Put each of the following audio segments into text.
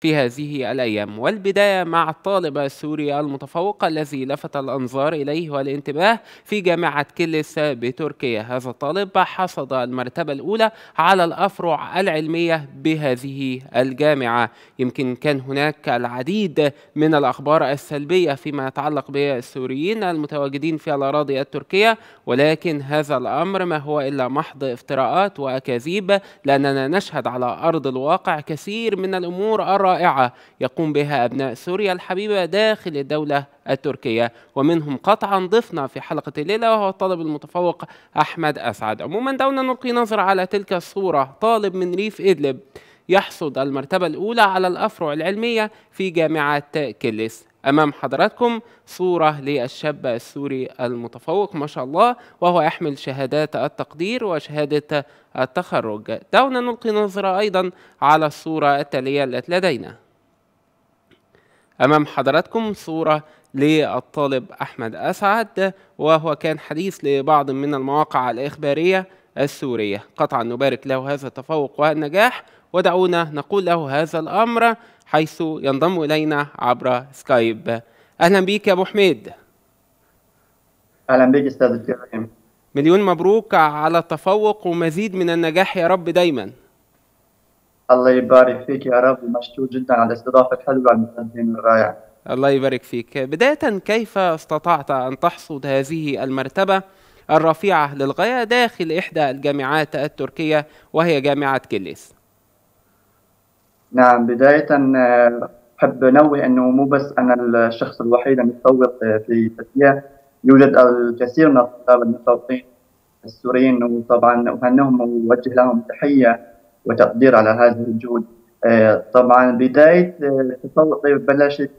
في هذه الأيام. والبداية مع الطالب السوري المتفوق الذي لفت الأنظار إليه والانتباه في جامعة كيلس بتركيا. هذا الطالب حصد المرتبة الأولى على الأفرع العلمية بهذه الجامعة. يمكن كان هناك العديد من الأخبار السلبية فيما يتعلق بالسوريين المتواجدين في الأراضي التركية ولكن هذا الأمر ما هو إلا محض افتراءات وأكاذيب. لأننا نشهد على أرض الواقع كثير من الأمور رائعة يقوم بها أبناء سوريا الحبيبة داخل الدولة التركية. ومنهم قطعا ضفنا في حلقة الليلة وهو الطالب المتفوق أحمد أسعد. عموما دعونا نلقي نظرة على تلك الصورة. طالب من ريف إدلب. يحصد المرتبة الأولى على الأفرع العلمية في جامعة كيلس أمام حضراتكم صورة للشاب السوري المتفوق ما شاء الله وهو يحمل شهادات التقدير وشهادة التخرج. دعونا نلقي نظرة أيضا على الصورة التالية التي لدينا. أمام حضراتكم صورة للطالب أحمد أسعد وهو كان حديث لبعض من المواقع الإخبارية السورية. قطعا نبارك له هذا التفوق والنجاح ودعونا نقول له هذا الأمر حيث ينضم إلينا عبر سكايب. أهلا بك يا أبو حميد. أهلا بك أستاذ الكريم مليون مبروك على التفوق ومزيد من النجاح يا رب دايما. الله يبارك فيك يا رب ومشكور جدا على الاستضافة الحلوة المقدمين الرائع. الله يبارك فيك. بداية كيف استطعت أن تحصد هذه المرتبة؟ الرفيعة للغاية داخل إحدى الجامعات التركية وهي جامعة كيليس. نعم بداية أحب أنوه أنه مو بس أنا الشخص الوحيد المتفوق في تركيا. يوجد الكثير من الطلاب المتفوقين السوريين وطبعا أهنهم وأوجه لهم تحية وتقدير على هذه الجهود طبعا بداية التفوق بلشت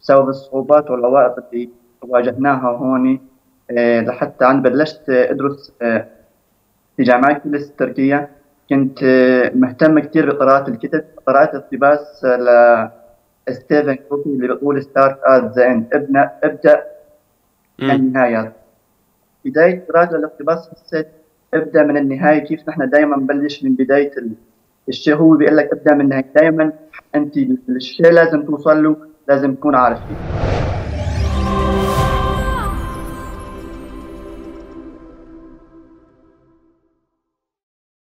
بسبب الصعوبات والعوائق اللي واجهناها هون لحتى أنا بلشت أدرس في جامعة كلس التركية كنت مهتم كثير بقراءة الكتب قرأت اقتباس ل ستيفن كوفي اللي بيقول start at the end ابدأ ابدا النهاية. بداية قراءة الاقتباس حسيت ابدأ من النهاية كيف نحن دائما نبلش من بداية الشيء هو بيقول لك ابدأ من النهاية. دائما أنت الشيء لازم توصل له لازم تكون عارف فيه.